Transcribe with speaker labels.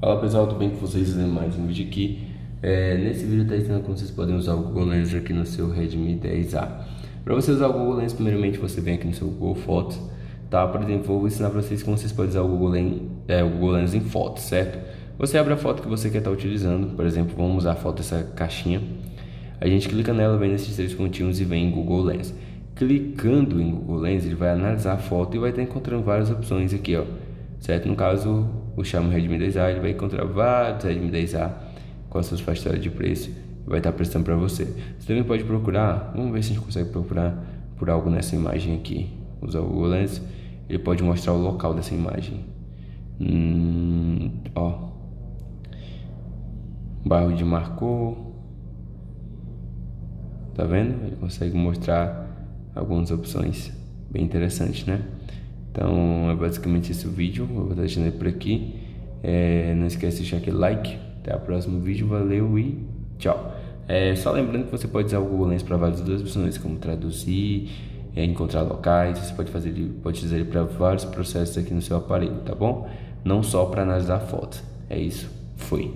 Speaker 1: Fala pessoal, tudo bem com vocês? Mais um vídeo aqui. É, nesse vídeo está ensinando como vocês podem usar o Google Lens aqui no seu Redmi 10A. Para você usar o Google Lens, primeiramente você vem aqui no seu Google Fotos, tá? Por exemplo, vou ensinar para vocês como vocês podem usar o Google Lens, é, o Google Lens em fotos, certo? Você abre a foto que você quer estar tá utilizando, por exemplo, vamos usar a foto dessa caixinha. A gente clica nela, vem nesses três pontinhos e vem em Google Lens. Clicando em Google Lens, ele vai analisar a foto e vai estar encontrando várias opções aqui, ó certo? No caso, o chamo Redmi 10A, ele vai encontrar vários Redmi 10A com as suas faixas de preço e vai estar prestando para você. Você também pode procurar, vamos ver se a gente consegue procurar por algo nessa imagem aqui. Usar o Google Lens, ele pode mostrar o local dessa imagem. Hum, ó, bairro de Marcou, tá vendo? Ele consegue mostrar algumas opções bem interessantes, né? Então é basicamente esse o vídeo. Eu vou deixando ele por aqui. É, não esquece de deixar aquele like. Até o próximo vídeo. Valeu e tchau. É, só lembrando que você pode usar o Google Lens para várias outras opções, como traduzir, é, encontrar locais. Você pode fazer pode usar ele para vários processos aqui no seu aparelho, tá bom? Não só para analisar fotos. É isso. Fui.